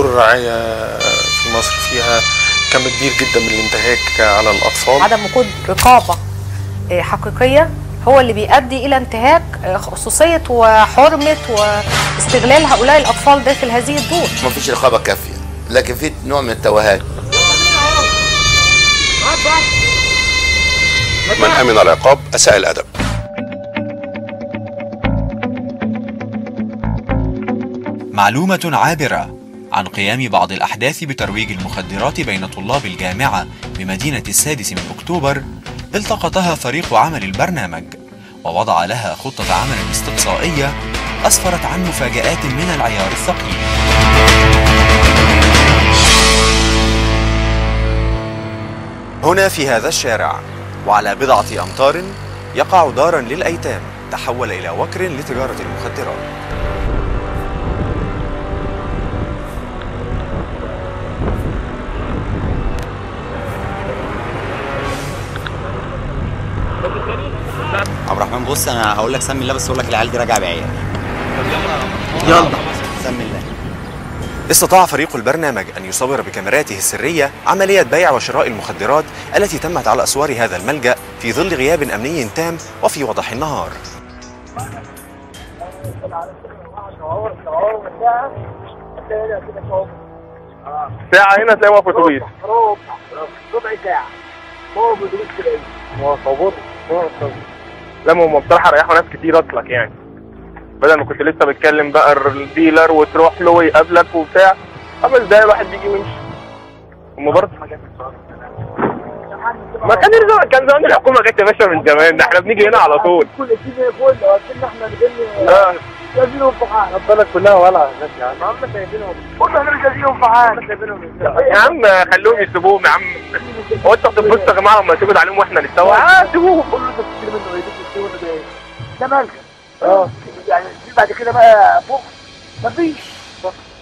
الرعاية في مصر فيها كم كبير جدا من الانتهاك على الأطفال. عدم وجود رقابة آه، حقيقية هو اللي بيؤدي إلى انتهاك آه، خصوصية وحرمة واستغلال هؤلاء الأطفال داخل هذه الدور. ما فيش رقابة كافية لكن في نوع من التوهان. من أمن العقاب أساء الأدب. معلومة عابرة. عن قيام بعض الأحداث بترويج المخدرات بين طلاب الجامعة بمدينة السادس من أكتوبر التقطها فريق عمل البرنامج ووضع لها خطة عمل استقصائية أسفرت عن مفاجآت من العيار الثقيل. هنا في هذا الشارع وعلى بضعة أمتار يقع دارا للأيتام تحول إلى وكر لتجارة المخدرات. بص أنا هقول لك سمي الله بس أقول لك العيال دي راجعة بعيال. يلا. سمي الله. استطاع فريق البرنامج أن يصور بكاميراته السرية عملية بيع وشراء المخدرات التي تمت على أسوار هذا الملجأ في ظل غياب أمني تام وفي وضح النهار. ساعة هنا تلاقي واقف أتوبيس. ربع ساعة. هو بدروس كده. مواصفات لا ما هم بصراحة ريحوا ناس كتير اصلك يعني. بدل ما كنت لسه بتكلم بقى الديلر وتروح له ويقابلك وبتاع خمس دقايق الواحد بيجي ويمشي؟ هم برضه ما كان زمان كان زمان الحكومة جت يا باشا من زمان ده إحنا بنيجي هنا على طول. كل الدنيا فل وكنا إحنا بنجي آه جايبينهم في حال بالك كلها ولا هناك يا عم. ما هم شايفينهم كنا جايبينهم في حال شايفينهم يا عم خلوهم يسيبوهم يا عم. هو أنتوا بتبصوا يا جماعة لما تقعد عليهم وإحنا نتسوى آه سيبوهم. ده مالك آه. يعني في بعد كده بقى فوق. مفيش.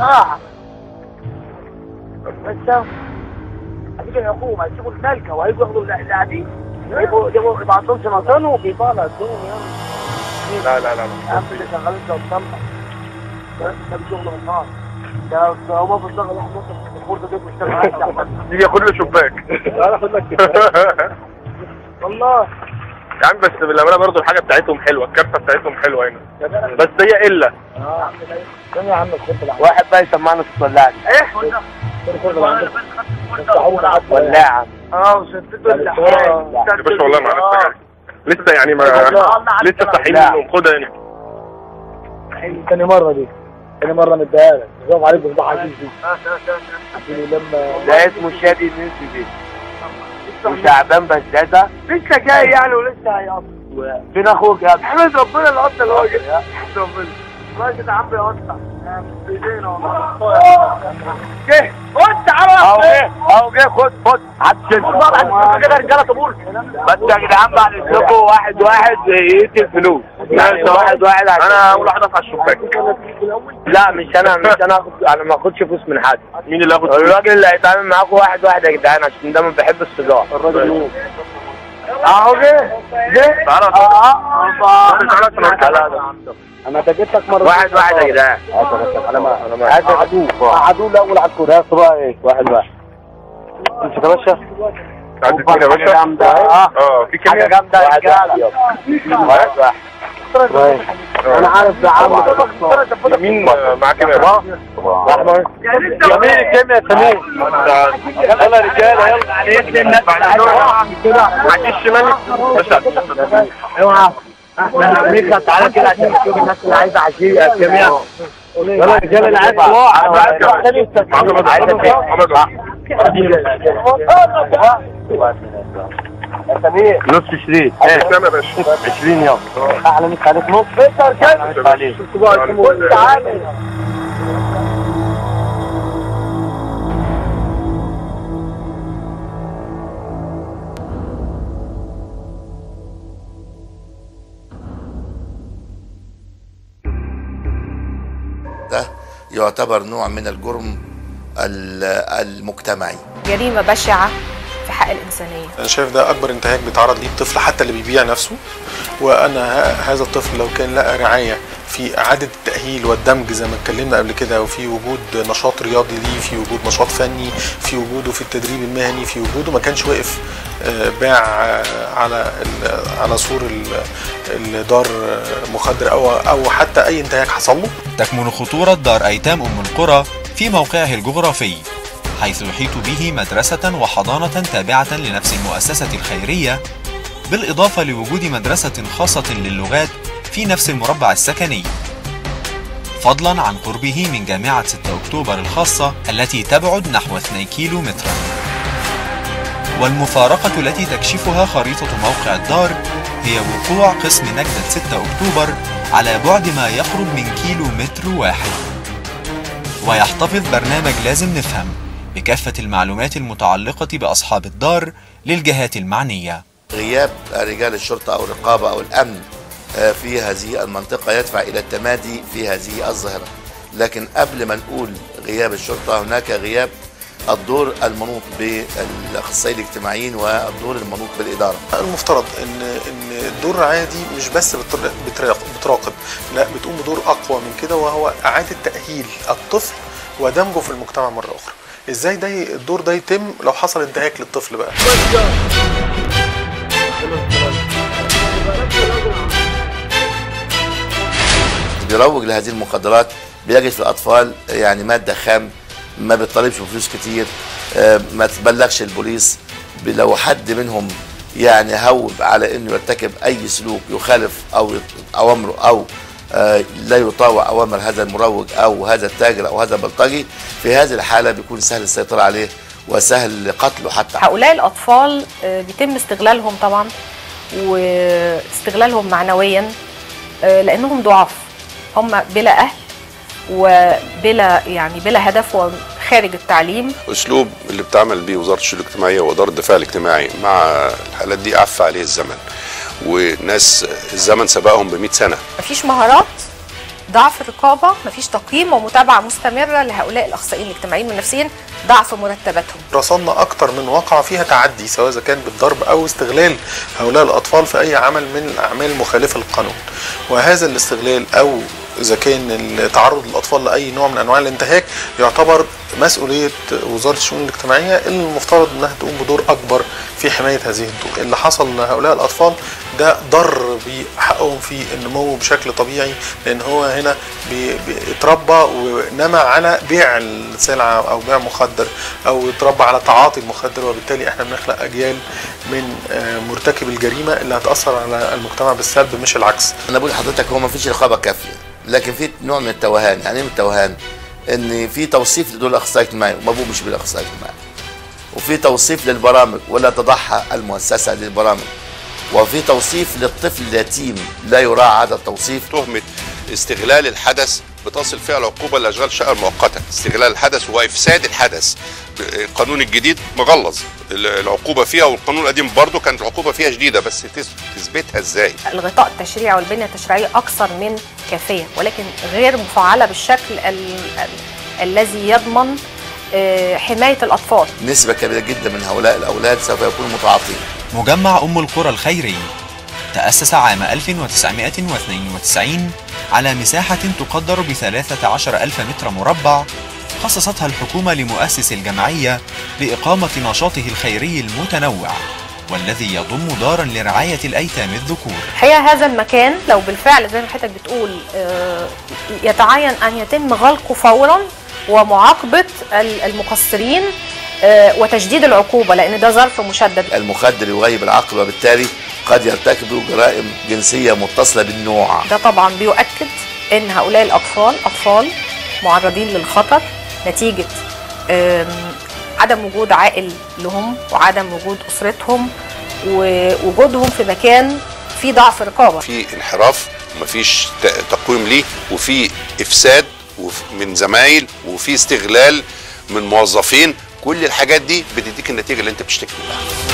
آه بس اهو. هتيجي الحكومة هيسيبوا الملكة وهيجوا ياخدوا يبقوا يبقوا يبعتوا لهم سنتين وبيطالع الدنيا يعني. لا لا لا يا عم اللي شغال انت ومطلع ده بشغل النهار ده هو في الشغل واحد الخرده دي بيشتغل عندي. يجي ياخد له شباك. لا اخد لك والله. يا عم بس بالامانه برضه الحاجة بتاعتهم حلوة الكارتة بتاعتهم حلوة هنا. بس هي إلا. آه يا عم الخرده واحد بقى يسمعنا في الولاعه إيه؟ ولاعه آه وشدته يا باشا والله ما عرفت لسه يعني ما لسه صاحيين منهم خدها هنا. تاني مرة دي. تاني مرة مديها لك. برافو عليك بصباح عزيز دي لما ده اسمه شادي نسي دي وشعبان بزازة لسه جاي يعني ولسه هيقطع فين أخوك يا احمد ربنا اللي قطع الراجل. احمد ربنا. الراجل عم بيقطع بايدينا والله. جه خد تعالى اهو جه اهو جه خد خد. حد كده رجاله طابور بس يا جدعان بعد اذنكم واحد واحد يقتل الفلوس. ماشي واحد واحد أنا أول واحد اقطع الشباك. لا مش أنا مش أنا. اخد أنا ما أخدش فلوس من حد. مين اللي هياخد الراجل اللي هيتعامل معاكم واحد واحد يا جدعان عشان ده ما بيحب الصداع. الراجل اهو جه آه آه تعالى عشان أوريك. أنا لك مرة. واحد واحد يا جدعان. أنا ما أنا ما عدو. عدو. لا اول على الكوره إيه واحد واحد. امسك يا باشا عدي فين يا باشا آه في جامدة. رجاله واحد واحد. أنا عارف ده عم. مين معاك يا احمد جميل الكيمياء سمير يلا. رجاله يلا. معاك الشمال باشا اوعى إحنا أمريكا تعالى كده عشان نشوف الناس اللي عايزه عشيه الكيمياء يلا رجاله اللي عايز سمير. نص شريط. كام يا باشا. 20 يوم أحلى مسا عليك نص تعالى ده يعتبر نوع من الجرم ال- المجتمعي. جريمة بشعة. في حق الإنسانية. أنا شايف ده أكبر انتهاك بيتعرض ليه الطفل حتى اللي بيبيع نفسه وأنا هذا الطفل لو كان لقى رعاية في إعادة التأهيل والدمج زي ما اتكلمنا قبل كده وفي وجود نشاط رياضي ليه في وجود نشاط فني في وجوده في التدريب المهني في وجوده ما كانش واقف آه، باع آه، على ال- على سور ال- الدار آه، مخدر أو أو حتى أي انتهاك حصل له. تكمن خطورة دار أيتام أم القرى في موقعه الجغرافي. حيث يحيط به مدرسة وحضانة تابعة لنفس المؤسسة الخيرية بالإضافة لوجود مدرسة خاصة للغات في نفس المربع السكني. فضلا عن قربه من جامعة 6 أكتوبر الخاصة التي تبعد نحو 2 كيلو مترا والمفارقة التي تكشفها خريطة موقع الدار هي وقوع قسم نجدة 6 أكتوبر على بعد ما يقرب من كيلو متر واحد. ويحتفظ برنامج لازم نفهم. بكافة المعلومات المتعلقة بأصحاب الدار للجهات المعنية. غياب رجال الشرطة أو الرقابة أو الأمن آه، في هذه المنطقة يدفع إلى التمادي في هذه الظاهرة. لكن قبل ما نقول غياب الشرطة هناك غياب الدور المنوط بالأخصائيين الاجتماعيين والدور المنوط بالإدارة. المفترض ان إن الدور الرعاية دي مش بس بتر- بتراق- بتراقب لا بتقوم بدور أقوى من كده وهو إعادة تأهيل الطفل ودمجه في المجتمع مرة أخرى. إزاي ده الدور ده يتم لو حصل انتهاك للطفل بقى؟ بيروج لهذه المخدرات بيجد في الأطفال يعني مادة خام ما بتطالبش بفلوس كتير آه، ما تبلغش البوليس. لو حد منهم يعني هوب على إنه يرتكب أي سلوك يخالف أو اوامره أو لا يطاوع أوامر هذا المروج أو هذا التاجر أو هذا البلطجي. في هذه الحالة بيكون سهل السيطرة عليه وسهل قتله حتى. هؤلاء الأطفال آه، بيتم استغلالهم طبعا واستغلالهم معنويا آه، لأنهم ضعاف. هم بلا أهل وبلا يعني بلا هدف وخارج التعليم. أسلوب اللي بتعمل بيه وزارة الشؤون الاجتماعية وإدارة الدفاع الاجتماعي مع الحالات دي عفى عليه الزمن. وناس الزمن سبقهم ب 100 سنة. مفيش مهارات ضعف رقابة مفيش تقييم ومتابعة مستمرة لهؤلاء الأخصائيين الاجتماعيين والنفسيين ضعف مرتباتهم. رصدنا أكتر من واقعة فيها تعدي سواء إذا كان بالضرب أو استغلال هؤلاء الأطفال في أي عمل من الاعمال المخالفة للقانون. وهذا الاستغلال أو إذا كان التعرض الاطفال لأي نوع من أنواع الانتهاك يعتبر مسؤولية وزارة الشؤون الاجتماعية اللي المفترض إنها تقوم بدور أكبر في حماية هذه الدور. اللي حصل لهؤلاء الأطفال ده ضر بحقهم في النمو بشكل طبيعي لأن هو هنا بي- بيتربى ونما على بيع السلعة أو بيع مخدر أو اتربى على تعاطي المخدر وبالتالي إحنا بنخلق أجيال من آه، مرتكب الجريمة اللي هتأثر على المجتمع بالسلب مش العكس. أنا بقول لحضرتك هو ما فيش رقابة كافية لكن في نوع من التوهان يعني إيه من التوهان؟ إن في توصيف لدول الاخصائي الاجتماعي ومبوء مش بالاخصائي الاجتماعي وفي توصيف للبرامج ولا تضحى المؤسسة للبرامج. وفي توصيف للطفل اليتيم لا يراعى هذا التوصيف. تهمة استغلال الحدث بتصل فيها العقوبه لأشغال شقه مؤقته استغلال الحدث وافساد الحدث. القانون الجديد مغلظ. العقوبة فيها والقانون القديم برضه كانت العقوبة فيها شديدة بس تث- تثبتها إزاي؟ الغطاء التشريعي والبنية التشريعية أكثر من كافية ولكن غير مفعلة بالشكل ال- ال- الذي يضمن آه، حماية الأطفال. نسبة كبيرة جدا من هؤلاء الأولاد سوف يكونوا متعاطين. مجمع أم القرى الخيري تأسس عام 1992 على مساحة تقدر ب 13 ألف متر مربع خصصتها الحكومة لمؤسس الجمعية لإقامة نشاطه الخيري المتنوع والذي يضم دارا لرعاية الأيتام الذكور. الحقيقة هذا المكان لو بالفعل زي ما حضرتك بتقول آه، يتعين أن يتم غلقه فورا ومعاقبة ال- المقصرين آه، وتشديد العقوبة لأن ده ظرف مشدد. المخدر يغيب العقل وبالتالي قد يرتكبوا جرائم جنسية متصلة بالنوع. ده طبعا بيؤكد إن هؤلاء الأطفال أطفال معرضين للخطر نتيجة عدم وجود عائل لهم وعدم وجود أسرتهم ووجودهم في مكان فيه ضعف رقابة. في انحراف ومفيش تقويم ليه وفي إفساد من زمايل وفي استغلال من موظفين. كل الحاجات دي بتديك النتيجة اللي انت بتشتكي منها.